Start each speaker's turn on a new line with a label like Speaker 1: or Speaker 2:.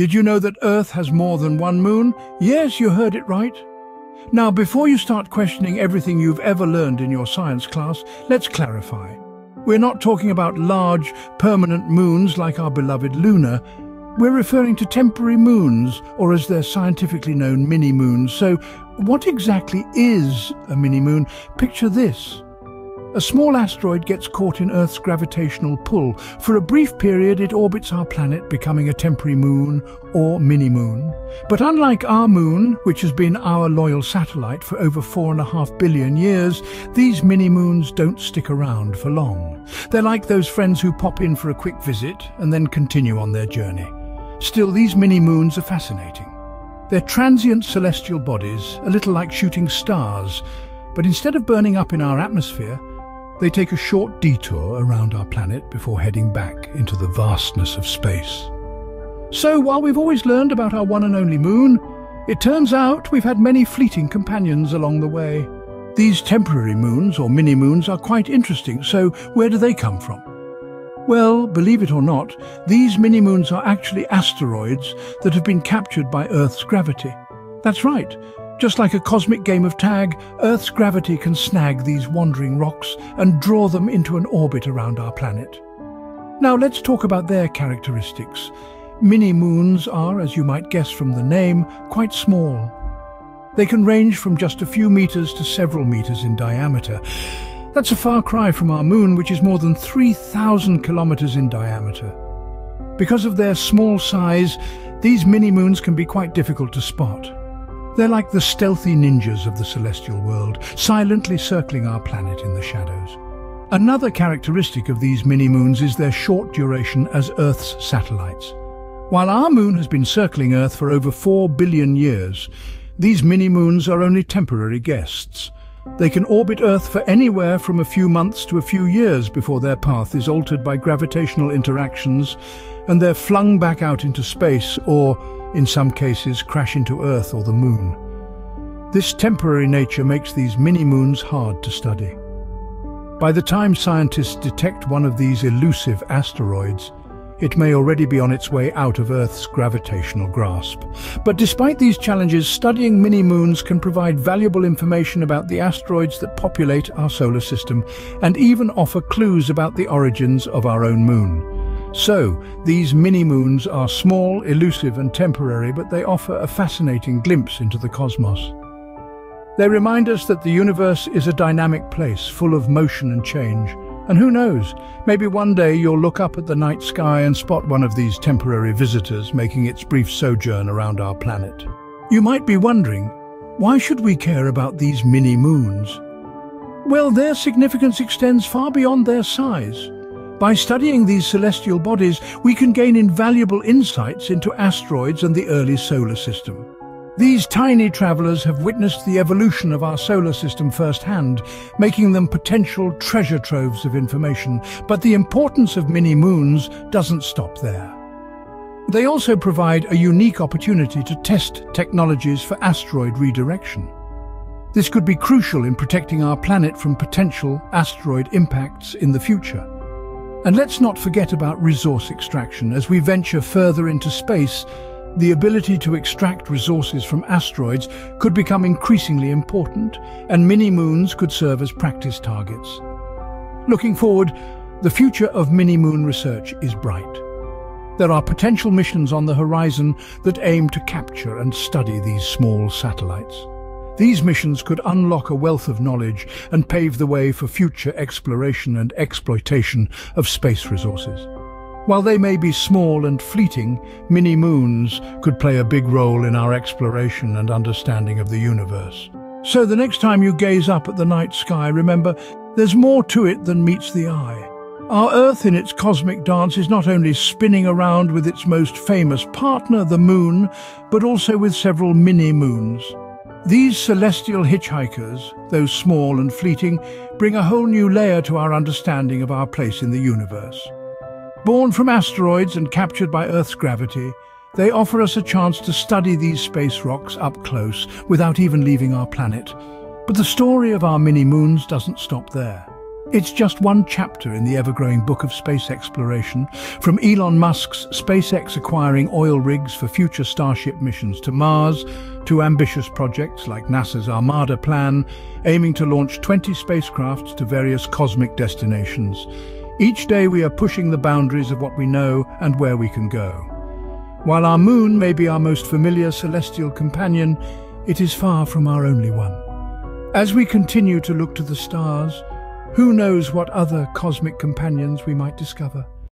Speaker 1: Did you know that Earth has more than one moon? Yes, you heard it right. Now, before you start questioning everything you've ever learned in your science class, let's clarify. We're not talking about large, permanent moons like our beloved Luna. We're referring to temporary moons, or as they're scientifically known, mini-moons. So, what exactly is a mini-moon? Picture this. A small asteroid gets caught in Earth's gravitational pull. For a brief period, it orbits our planet, becoming a temporary moon or mini-moon. But unlike our moon, which has been our loyal satellite for over four and a half billion years, these mini-moons don't stick around for long. They're like those friends who pop in for a quick visit and then continue on their journey. Still, these mini-moons are fascinating. They're transient celestial bodies, a little like shooting stars, but instead of burning up in our atmosphere, they take a short detour around our planet before heading back into the vastness of space. So while we've always learned about our one and only moon, it turns out we've had many fleeting companions along the way. These temporary moons, or mini-moons, are quite interesting, so where do they come from? Well, believe it or not, these mini-moons are actually asteroids that have been captured by Earth's gravity. That's right, just like a cosmic game of tag, Earth's gravity can snag these wandering rocks and draw them into an orbit around our planet. Now let's talk about their characteristics. Mini-moons are, as you might guess from the name, quite small. They can range from just a few meters to several meters in diameter. That's a far cry from our moon, which is more than 3,000 kilometers in diameter. Because of their small size, these mini-moons can be quite difficult to spot. They're like the stealthy ninjas of the celestial world, silently circling our planet in the shadows. Another characteristic of these mini-moons is their short duration as Earth's satellites. While our moon has been circling Earth for over 4 billion years, these mini-moons are only temporary guests. They can orbit Earth for anywhere from a few months to a few years before their path is altered by gravitational interactions and they're flung back out into space or, in some cases, crash into Earth or the Moon. This temporary nature makes these mini-moons hard to study. By the time scientists detect one of these elusive asteroids, it may already be on its way out of Earth's gravitational grasp. But despite these challenges, studying mini-moons can provide valuable information about the asteroids that populate our solar system and even offer clues about the origins of our own moon. So, these mini-moons are small, elusive and temporary, but they offer a fascinating glimpse into the cosmos. They remind us that the universe is a dynamic place, full of motion and change. And who knows, maybe one day you'll look up at the night sky and spot one of these temporary visitors making its brief sojourn around our planet. You might be wondering, why should we care about these mini-moons? Well, their significance extends far beyond their size. By studying these celestial bodies, we can gain invaluable insights into asteroids and the early solar system. These tiny travellers have witnessed the evolution of our solar system firsthand, making them potential treasure troves of information. But the importance of mini-moons doesn't stop there. They also provide a unique opportunity to test technologies for asteroid redirection. This could be crucial in protecting our planet from potential asteroid impacts in the future. And let's not forget about resource extraction. As we venture further into space, the ability to extract resources from asteroids could become increasingly important, and mini-moons could serve as practice targets. Looking forward, the future of mini-moon research is bright. There are potential missions on the horizon that aim to capture and study these small satellites. These missions could unlock a wealth of knowledge and pave the way for future exploration and exploitation of space resources. While they may be small and fleeting, mini-moons could play a big role in our exploration and understanding of the universe. So the next time you gaze up at the night sky, remember, there's more to it than meets the eye. Our Earth in its cosmic dance is not only spinning around with its most famous partner, the Moon, but also with several mini-moons. These celestial hitchhikers, though small and fleeting, bring a whole new layer to our understanding of our place in the universe. Born from asteroids and captured by Earth's gravity, they offer us a chance to study these space rocks up close without even leaving our planet. But the story of our mini-moons doesn't stop there. It's just one chapter in the ever-growing book of space exploration, from Elon Musk's SpaceX acquiring oil rigs for future Starship missions to Mars, to ambitious projects like NASA's Armada plan, aiming to launch 20 spacecrafts to various cosmic destinations. Each day we are pushing the boundaries of what we know and where we can go. While our moon may be our most familiar celestial companion, it is far from our only one. As we continue to look to the stars, who knows what other cosmic companions we might discover?